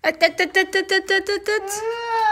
哎哒哒哒哒哒哒哒哒。